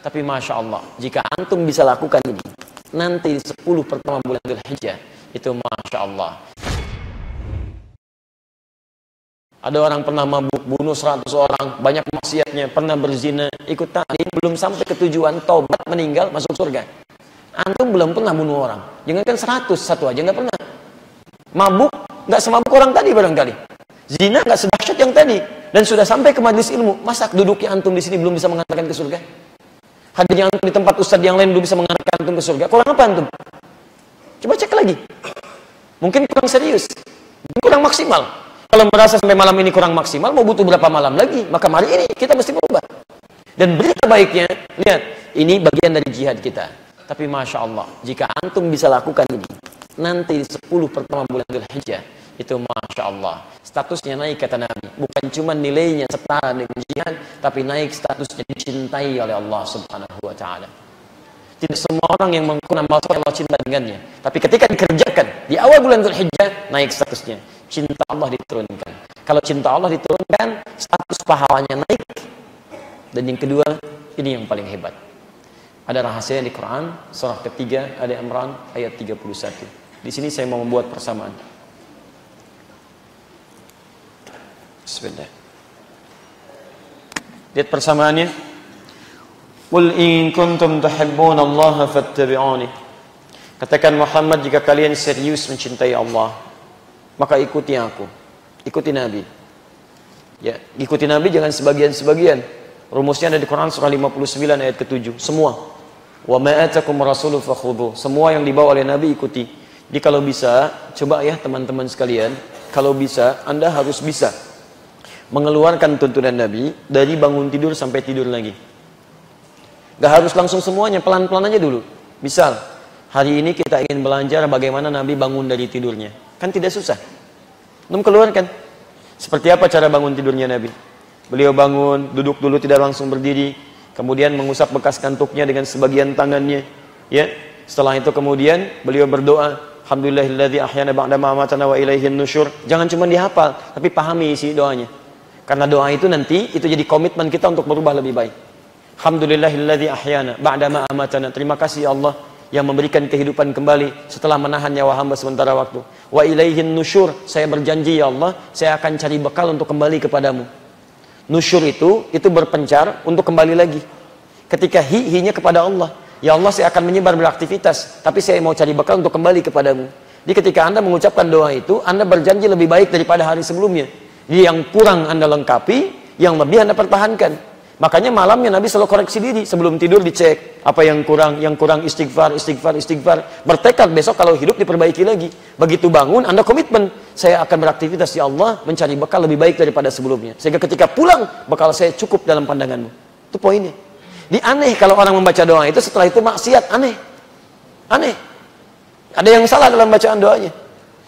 Tapi Masya Allah, jika antum bisa lakukan ini, nanti di 10 pertama bulan Dhul Hijjah, itu Masya Allah. Ada orang pernah mabuk, bunuh 100 orang, banyak maksiatnya, pernah berzina, ikut taklim, belum sampai ke tujuan, taubat, meninggal, masuk surga. Antum belum pernah bunuh orang. Jangankan 100, satu aja nggak pernah. Mabuk, nggak semabuk orang tadi barangkali. Zina nggak sedahsyat yang tadi. Dan sudah sampai ke majlis ilmu. Masa duduknya antum di sini belum bisa mengantarkan ke surga? Hadirnya antum di tempat ustadz yang lain belum bisa mengantarkan antum ke surga. Kurang apa antum? Coba cek lagi. Mungkin kurang serius. Kurang maksimal. Kalau merasa sampai malam ini kurang maksimal, mau butuh berapa malam lagi? Maka mari ini kita mesti berubah. Dan berita baiknya, lihat, ini bagian dari jihad kita. Tapi Masya Allah, jika antum bisa lakukan ini, nanti di 10 pertama bulan Dhul itu Masya Allah. Statusnya naik kata Nabi. Bukan cuma nilainya setara dengan jihad, tapi naik statusnya dicintai oleh Allah subhanahu wa ta'ala. Tidak semua orang yang mengaku amal Allah cinta dengannya. Tapi ketika dikerjakan di awal bulan Dhul Hijjah, naik statusnya. Cinta Allah diturunkan. Kalau cinta Allah diturunkan, status pahalanya naik. Dan yang kedua, ini yang paling hebat. Ada rahasia di Quran, surah ketiga, ada Imran, ayat 31. Di sini saya mau membuat persamaan. Bismillah. Lihat persamaannya. Qul in kuntum tuhibbun Allah fattabi'uni. Katakan Muhammad jika kalian serius mencintai Allah, maka ikuti aku. Ikuti Nabi. Ya, ikuti Nabi jangan sebagian-sebagian. Rumusnya ada di Quran surah 59 ayat ke-7. Semua. Wa ma atakum rasulu fakhudhu. Semua yang dibawa oleh Nabi ikuti. Jadi kalau bisa, coba ya teman-teman sekalian, kalau bisa Anda harus bisa mengeluarkan tuntunan Nabi dari bangun tidur sampai tidur lagi. Gak harus langsung semuanya, pelan-pelan aja dulu. Misal, hari ini kita ingin belajar bagaimana Nabi bangun dari tidurnya. Kan tidak susah. Belum keluarkan. Seperti apa cara bangun tidurnya Nabi? Beliau bangun, duduk dulu tidak langsung berdiri, kemudian mengusap bekas kantuknya dengan sebagian tangannya. Ya, setelah itu kemudian beliau berdoa, Alhamdulillahilladzi ahyana ba'da ma amatana wa ilaihin nusyur. Jangan cuma dihafal, tapi pahami isi doanya. Karena doa itu nanti itu jadi komitmen kita untuk berubah lebih baik. Alhamdulillahilladzi ahyana ba'da ma amatana. Terima kasih Allah yang memberikan kehidupan kembali setelah menahan nyawa hamba sementara waktu. Wa ilaihin nusyur. Saya berjanji ya Allah, saya akan cari bekal untuk kembali kepadamu. Nusyur itu itu berpencar untuk kembali lagi. Ketika hi hinya kepada Allah. Ya Allah saya akan menyebar beraktivitas, tapi saya mau cari bekal untuk kembali kepadamu. Jadi ketika Anda mengucapkan doa itu, Anda berjanji lebih baik daripada hari sebelumnya. Yang kurang Anda lengkapi, yang lebih Anda pertahankan. Makanya malamnya Nabi selalu koreksi diri sebelum tidur dicek apa yang kurang, yang kurang istighfar, istighfar, istighfar. Bertekad besok kalau hidup diperbaiki lagi. Begitu bangun Anda komitmen, saya akan beraktivitas di Allah mencari bekal lebih baik daripada sebelumnya. Sehingga ketika pulang bekal saya cukup dalam pandanganmu. Itu poinnya. Di aneh kalau orang membaca doa itu setelah itu maksiat, aneh. Aneh. Ada yang salah dalam bacaan doanya.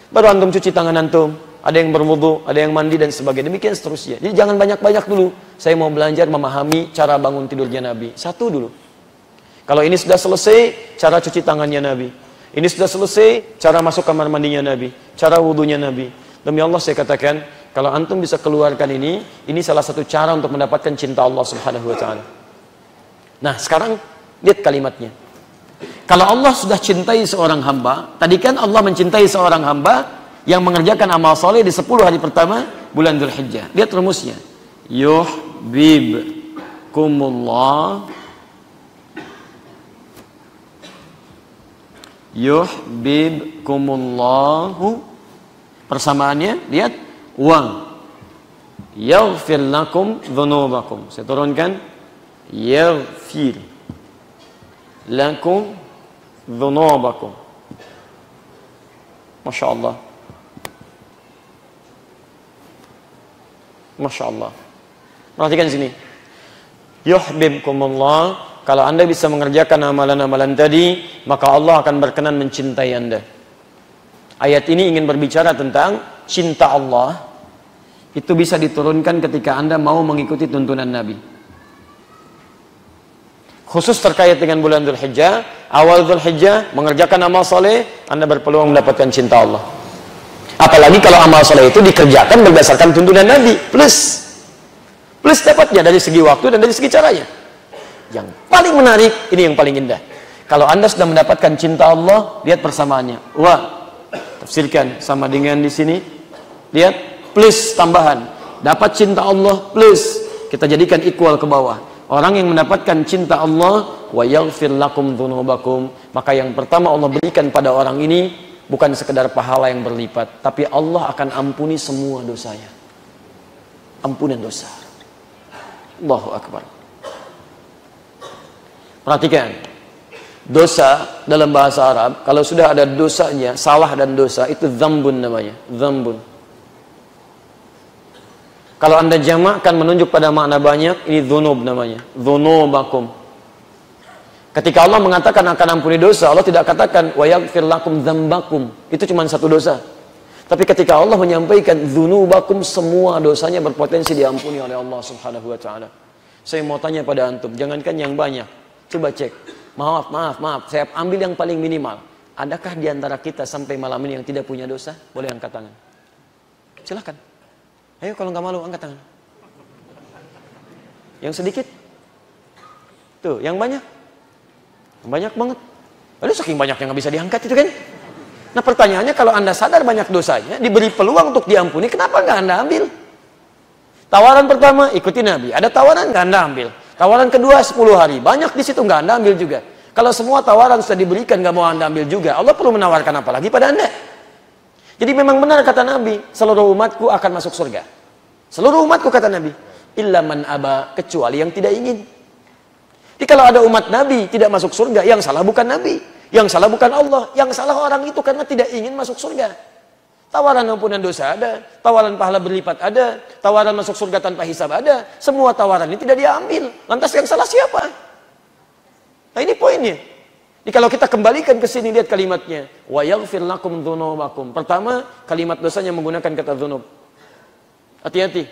Baru antum cuci tangan antum, ada yang berwudu, ada yang mandi dan sebagainya. Demikian seterusnya. Jadi jangan banyak-banyak dulu. Saya mau belajar memahami cara bangun tidurnya Nabi. Satu dulu. Kalau ini sudah selesai, cara cuci tangannya Nabi. Ini sudah selesai, cara masuk kamar mandinya Nabi. Cara wudhunya Nabi. Demi Allah saya katakan, kalau antum bisa keluarkan ini, ini salah satu cara untuk mendapatkan cinta Allah subhanahu wa ta'ala. Nah sekarang lihat kalimatnya. Kalau Allah sudah cintai seorang hamba, tadi kan Allah mencintai seorang hamba yang mengerjakan amal soleh di 10 hari pertama bulan Dhul Hijjah. Lihat rumusnya. Yuhbibkumullah Yuhbibkumullahu Persamaannya, lihat. Wa yaghfir lakum dhunubakum. Saya turunkan yaghfir lakum dhunubakum. Masya Allah. Masya Allah. Perhatikan sini. Yuhbibkumullah. Kalau anda bisa mengerjakan amalan-amalan tadi, maka Allah akan berkenan mencintai anda. Ayat ini ingin berbicara tentang cinta Allah. Itu bisa diturunkan ketika anda mau mengikuti tuntunan Nabi khusus terkait dengan bulan Dhul Hijjah, awal Dhul Hijjah, mengerjakan amal soleh, Anda berpeluang mendapatkan cinta Allah. Apalagi kalau amal soleh itu dikerjakan berdasarkan tuntunan Nabi, plus. Plus dapatnya dari segi waktu dan dari segi caranya. yang paling menarik, ini yang paling indah. Kalau Anda sudah mendapatkan cinta Allah, lihat persamaannya. Wah, tafsirkan sama dengan di sini. Lihat, plus tambahan. Dapat cinta Allah plus kita jadikan equal ke bawah. Orang yang mendapatkan cinta Allah wa yaghfir lakum dzunubakum, maka yang pertama Allah berikan pada orang ini bukan sekedar pahala yang berlipat, tapi Allah akan ampuni semua dosanya. Ampunan dosa. Allahu akbar. Perhatikan. Dosa dalam bahasa Arab, kalau sudah ada dosanya, salah dan dosa itu zambun namanya, zambun. Kalau anda jamakkan menunjuk pada makna banyak, ini dhunub namanya. Dhunubakum. Ketika Allah mengatakan akan ampuni dosa, Allah tidak katakan wa lakum dzambakum. Itu cuma satu dosa. Tapi ketika Allah menyampaikan dzunubakum semua dosanya berpotensi diampuni oleh Allah Subhanahu wa taala. Saya mau tanya pada antum, jangankan yang banyak. Coba cek. Maaf, maaf, maaf. Saya ambil yang paling minimal. Adakah di antara kita sampai malam ini yang tidak punya dosa? Boleh angkat tangan. Silakan. Ayo kalau nggak malu angkat tangan. Yang sedikit? Tuh, yang banyak? Banyak banget. Lalu saking banyak yang nggak bisa diangkat itu kan? Nah pertanyaannya kalau anda sadar banyak dosanya, diberi peluang untuk diampuni, kenapa nggak anda ambil? Tawaran pertama ikuti Nabi. Ada tawaran nggak anda ambil? Tawaran kedua 10 hari. Banyak di situ nggak anda ambil juga. Kalau semua tawaran sudah diberikan nggak mau anda ambil juga, Allah perlu menawarkan apa lagi pada anda? Jadi memang benar kata Nabi, seluruh umatku akan masuk surga. Seluruh umatku kata Nabi, illa man aba kecuali yang tidak ingin. Jadi kalau ada umat Nabi tidak masuk surga, yang salah bukan Nabi, yang salah bukan Allah, yang salah orang itu karena tidak ingin masuk surga. Tawaran ampunan dosa ada, tawaran pahala berlipat ada, tawaran masuk surga tanpa hisab ada. Semua tawaran ini tidak diambil. Lantas yang salah siapa? Nah ini poinnya. Jadi kalau kita kembalikan ke sini lihat kalimatnya, wa yaghfir lakum. Pertama, kalimat dosanya menggunakan kata dzunub. Hati-hati.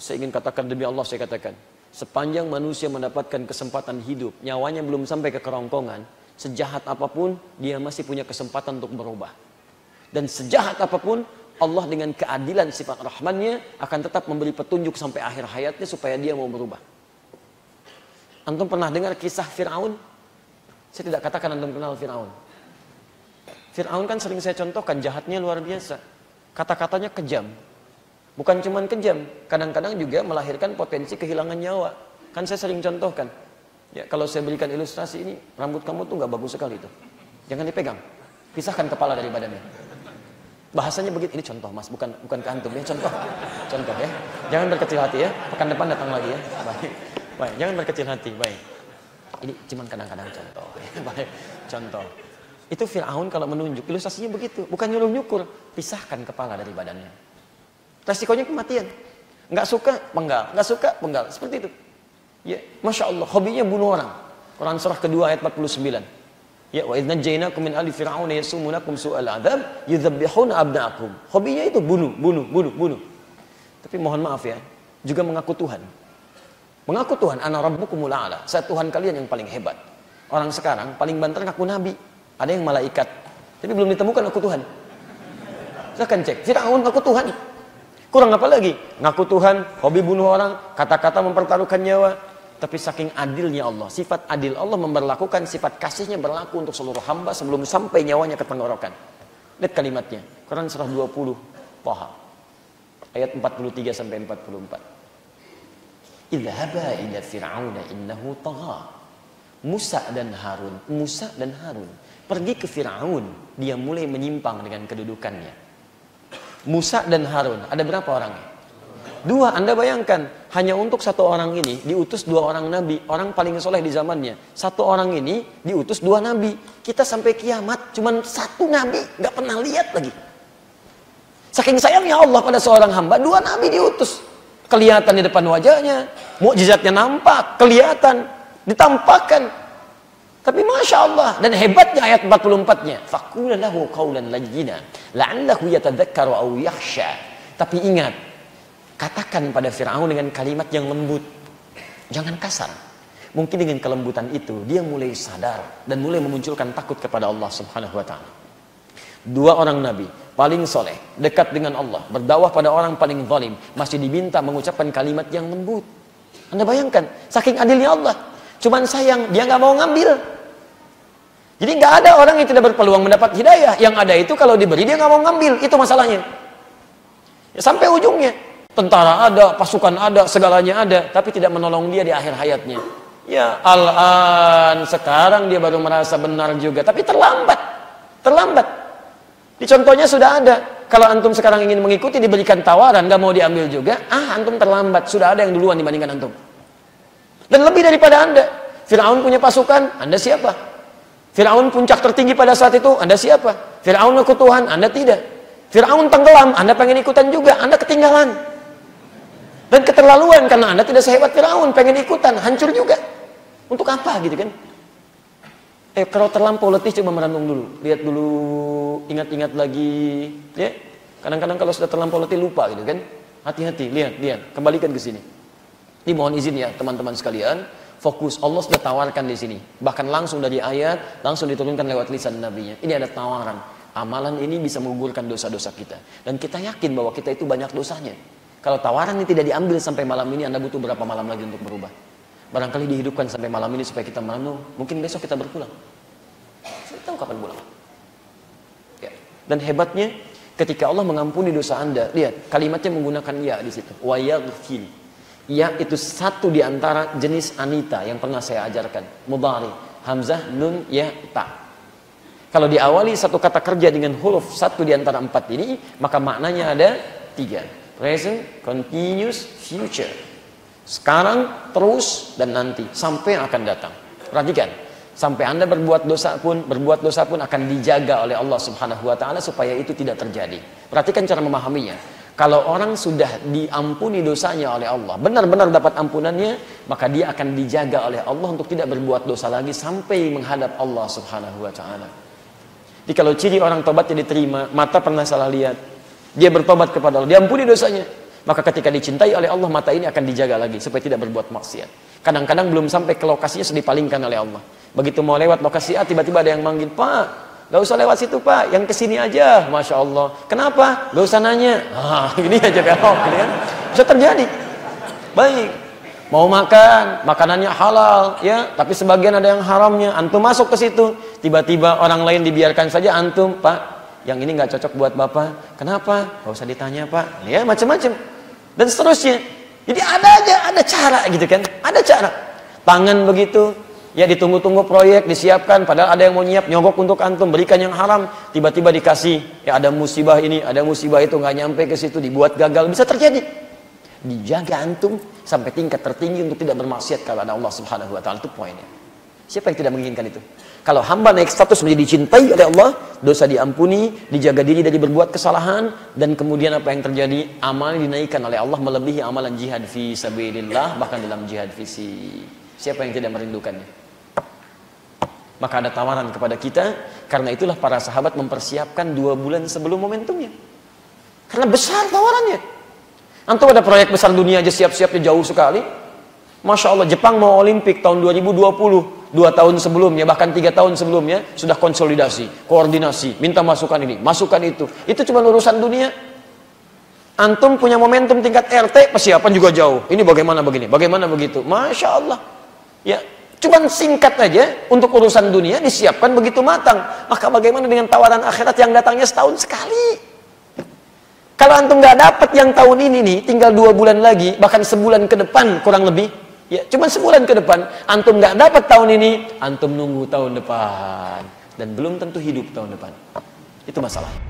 Saya ingin katakan demi Allah saya katakan, sepanjang manusia mendapatkan kesempatan hidup, nyawanya belum sampai ke kerongkongan, sejahat apa pun dia masih punya kesempatan untuk berubah. Dan sejahat apa pun Allah dengan keadilan sifat rahmannya akan tetap memberi petunjuk sampai akhir hayatnya supaya dia mau berubah. Antum pernah dengar kisah Fir'aun? Saya tidak katakan antum kenal Fir'aun. Fir'aun kan sering saya contohkan jahatnya luar biasa. Kata-katanya kejam. Bukan cuma kejam, kadang-kadang juga melahirkan potensi kehilangan nyawa. Kan saya sering contohkan. Ya, kalau saya berikan ilustrasi ini, rambut kamu tuh nggak bagus sekali itu. Jangan dipegang. Pisahkan kepala dari badannya. Bahasanya begitu. Ini contoh mas, bukan bukan ke antum ya. Contoh, contoh ya. Jangan berkecil hati ya. Pekan depan datang lagi ya. Baik, baik. Jangan berkecil hati. Baik. Ini cuma kadang-kadang contoh. Baik, contoh. Itu Fir'aun kalau menunjuk, ilustrasinya begitu. Bukan nyuruh nyukur, pisahkan kepala dari badannya. Resikonya kematian. Nggak suka, penggal. Nggak suka, penggal. Seperti itu. Ya, Masya Allah, hobinya bunuh orang. Quran surah kedua ayat 49. Ya, wa idna jainakum min ali fir'aun yasumunakum su'al adab, yudhabbihuna abna'akum. Hobinya itu bunuh, bunuh, bunuh, bunuh. Tapi mohon maaf ya, juga mengaku Tuhan. Mengaku Tuhan, ana rabbukumul a'la. Saya Tuhan kalian yang paling hebat. Orang sekarang paling banter ngaku nabi. Ada yang malaikat. Tapi belum ditemukan aku Tuhan. Silahkan cek. Fir'aun ngaku Tuhan. Kurang apa lagi? Ngaku Tuhan, hobi bunuh orang, kata-kata mempertaruhkan nyawa. Tapi saking adilnya Allah, sifat adil Allah memperlakukan sifat kasihnya berlaku untuk seluruh hamba sebelum sampai nyawanya ke tenggorokan. Lihat kalimatnya. Quran surah 20, Taha. Ayat 43 sampai 44. Idhaba ila fir'auna innahu tagha. Musa dan Harun, Musa dan Harun pergi ke Firaun, dia mulai menyimpang dengan kedudukannya. Musa dan Harun, ada berapa orangnya? Dua, Anda bayangkan, hanya untuk satu orang ini diutus dua orang nabi, orang paling soleh di zamannya. Satu orang ini diutus dua nabi. Kita sampai kiamat cuman satu nabi, nggak pernah lihat lagi. Saking sayangnya Allah pada seorang hamba, dua nabi diutus kelihatan di depan wajahnya, mukjizatnya nampak, kelihatan, ditampakkan. Tapi Masya Allah, dan hebatnya ayat 44-nya. Fakula lahu qawlan lajina, la'allahu yatadhakkaru aw yakhsha. Tapi ingat, katakan pada Fir'aun dengan kalimat yang lembut. Jangan kasar. Mungkin dengan kelembutan itu, dia mulai sadar dan mulai memunculkan takut kepada Allah subhanahu wa ta'ala. Dua orang nabi, paling soleh, dekat dengan Allah, berdakwah pada orang paling zalim, masih diminta mengucapkan kalimat yang lembut. Anda bayangkan, saking adilnya Allah. Cuman sayang, dia nggak mau ngambil. Jadi nggak ada orang yang tidak berpeluang mendapat hidayah. Yang ada itu kalau diberi dia nggak mau ngambil. Itu masalahnya. Ya, sampai ujungnya. Tentara ada, pasukan ada, segalanya ada. Tapi tidak menolong dia di akhir hayatnya. Ya al-an sekarang dia baru merasa benar juga. Tapi terlambat. Terlambat. Di contohnya sudah ada. Kalau antum sekarang ingin mengikuti diberikan tawaran, nggak mau diambil juga. Ah antum terlambat. Sudah ada yang duluan dibandingkan antum. Dan lebih daripada anda. Fir'aun punya pasukan, anda siapa? Fir'aun puncak tertinggi pada saat itu, Anda siapa? Fir'aun aku Tuhan, Anda tidak. Fir'aun tenggelam, Anda pengen ikutan juga, Anda ketinggalan. Dan keterlaluan karena Anda tidak sehebat Fir'aun, pengen ikutan, hancur juga. Untuk apa gitu kan? Eh kalau terlampau letih coba merenung dulu, lihat dulu, ingat-ingat lagi, ya. Kadang-kadang kalau sudah terlampau letih lupa gitu kan? Hati-hati, lihat, lihat, kembalikan ke sini. Ini mohon izin ya teman-teman sekalian, fokus Allah sudah tawarkan di sini. Bahkan langsung dari ayat, langsung diturunkan lewat lisan nabinya. Ini ada tawaran. Amalan ini bisa menggugurkan dosa-dosa kita. Dan kita yakin bahwa kita itu banyak dosanya. Kalau tawaran ini tidak diambil sampai malam ini, Anda butuh berapa malam lagi untuk berubah? Barangkali dihidupkan sampai malam ini supaya kita merenung. Mungkin besok kita berpulang. Saya tahu kapan pulang. Ya. Dan hebatnya, ketika Allah mengampuni dosa Anda, lihat kalimatnya menggunakan ya di situ. Wa yaghfir Ya itu satu di antara jenis anita yang pernah saya ajarkan. Mudhari. Hamzah, nun, ya, ta. Kalau diawali satu kata kerja dengan huruf satu di antara empat ini, maka maknanya ada tiga. Present, continuous, future. Sekarang, terus, dan nanti. Sampai yang akan datang. Perhatikan. Sampai Anda berbuat dosa pun, berbuat dosa pun akan dijaga oleh Allah Subhanahu wa taala supaya itu tidak terjadi. Perhatikan cara memahaminya. Kalau orang sudah diampuni dosanya oleh Allah, benar-benar dapat ampunannya, maka dia akan dijaga oleh Allah untuk tidak berbuat dosa lagi sampai menghadap Allah Subhanahu wa taala. Jadi kalau ciri orang tobatnya diterima, mata pernah salah lihat, dia bertobat kepada Allah, diampuni dosanya, maka ketika dicintai oleh Allah, mata ini akan dijaga lagi supaya tidak berbuat maksiat. Kadang-kadang belum sampai ke lokasinya sudah dipalingkan oleh Allah. Begitu mau lewat lokasi A, tiba-tiba ada yang manggil, Pak, Gak usah lewat situ pak, yang ke sini aja, masya Allah. Kenapa? Gak usah nanya. Ah, ini aja belok, gitu kan? Bisa terjadi. Baik. Mau makan, makanannya halal, ya. Tapi sebagian ada yang haramnya. Antum masuk ke situ, tiba-tiba orang lain dibiarkan saja antum, pak. Yang ini nggak cocok buat bapak. Kenapa? Gak usah ditanya pak. Ya macam-macam. Dan seterusnya. Jadi ada aja, ada cara gitu kan? Ada cara. Tangan begitu, Ya ditunggu-tunggu proyek disiapkan padahal ada yang mau nyiap nyogok untuk antum berikan yang haram. Tiba-tiba dikasih ya ada musibah ini ada musibah itu nggak nyampe ke situ dibuat gagal bisa terjadi. Dijaga antum sampai tingkat tertinggi untuk tidak bermaksiat kepada Allah Subhanahu wa taala. Itu poinnya. Siapa yang tidak menginginkan itu? Kalau hamba naik status menjadi dicintai oleh Allah dosa diampuni dijaga diri dari berbuat kesalahan dan kemudian apa yang terjadi? Amal dinaikkan oleh Allah melebihi amalan jihad fi sabilillah bahkan dalam jihad visi siapa yang tidak merindukannya maka ada tawaran kepada kita, karena itulah para sahabat mempersiapkan dua bulan sebelum momentumnya. Karena besar tawarannya. Antum ada proyek besar dunia aja siap-siapnya jauh sekali. Masya Allah, Jepang mau Olimpik tahun 2020. Dua tahun sebelumnya, bahkan tiga tahun sebelumnya, sudah konsolidasi, koordinasi, minta masukan ini, masukan itu. Itu cuma urusan dunia. Antum punya momentum tingkat RT, persiapan juga jauh. Ini bagaimana begini, bagaimana begitu. Masya Allah. Ya, Cuman singkat aja untuk urusan dunia disiapkan begitu matang. Maka bagaimana dengan tawaran akhirat yang datangnya setahun sekali? Kalau antum nggak dapat yang tahun ini nih, tinggal dua bulan lagi, bahkan sebulan ke depan kurang lebih, ya cuman sebulan ke depan, antum nggak dapat tahun ini, antum nunggu tahun depan dan belum tentu hidup tahun depan. Itu masalah.